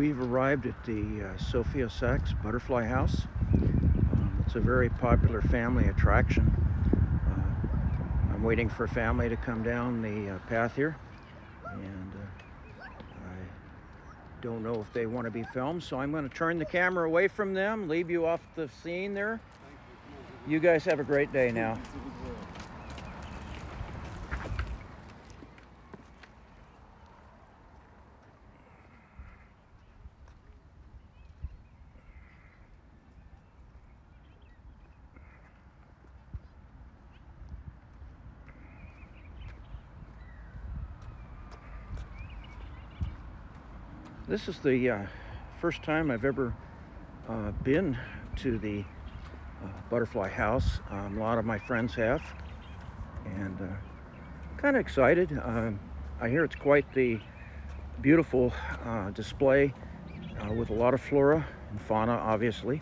We've arrived at the uh, Sophia Sachs Butterfly House. Um, it's a very popular family attraction. Uh, I'm waiting for family to come down the uh, path here and uh, I don't know if they want to be filmed so I'm going to turn the camera away from them, leave you off the scene there. You guys have a great day now. This is the uh, first time I've ever uh, been to the uh, butterfly house. Um, a lot of my friends have, and uh, kind of excited. Um, I hear it's quite the beautiful uh, display uh, with a lot of flora and fauna, obviously,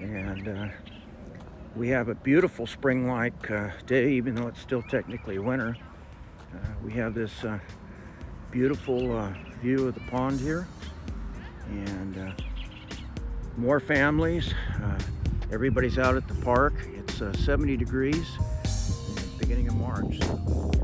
and we have a beautiful spring-like day, even though it's still technically winter. we have this beautiful uh, view of the pond here. And uh, more families uh, everybody's out at the park. It's uh, 70 degrees beginning of March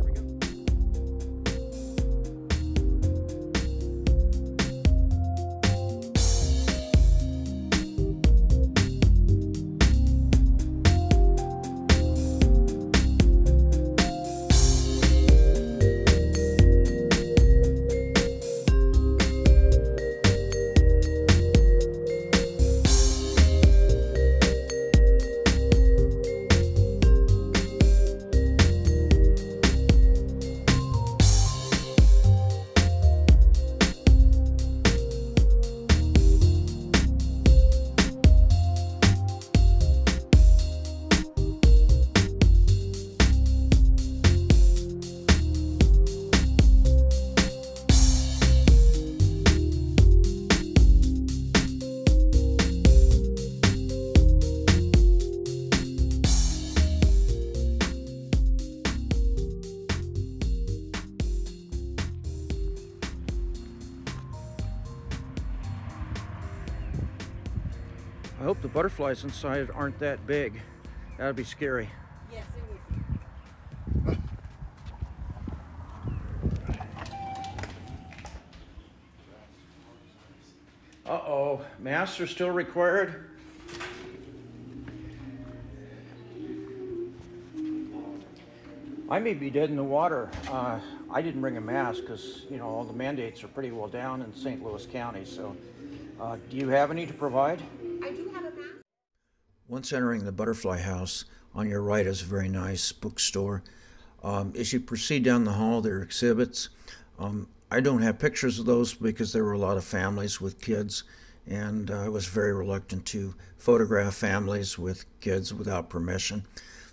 hope the butterflies inside aren't that big. That'd be scary. Yes, it would. Uh-oh, masks are still required? I may be dead in the water. Uh, I didn't bring a mask because, you know, all the mandates are pretty well down in St. Louis County. So uh, do you have any to provide? I do have a mask. Once entering the butterfly house, on your right is a very nice bookstore. Um, as you proceed down the hall, there are exhibits. Um, I don't have pictures of those because there were a lot of families with kids, and uh, I was very reluctant to photograph families with kids without permission.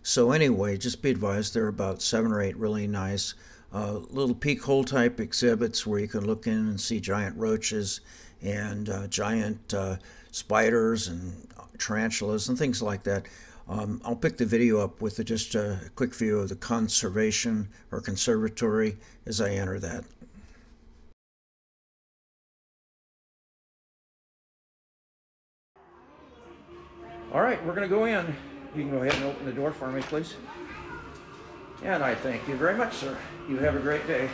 So anyway, just be advised there are about seven or eight really nice uh, little peek hole type exhibits where you can look in and see giant roaches and uh, giant uh, spiders and tarantulas and things like that. Um, I'll pick the video up with just a quick view of the conservation or conservatory as I enter that. All right, we're going to go in. You can go ahead and open the door for me, please. And I thank you very much, sir. You have a great day.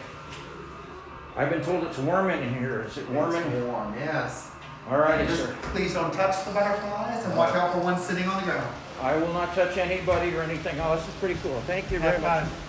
I've been told it's warm in here. Is it warm in here? warm, yes. All right, Just sir. please don't touch the butterflies and watch out for one sitting on the ground. I will not touch anybody or anything. Oh, this is pretty cool. Thank you very Have much. fun.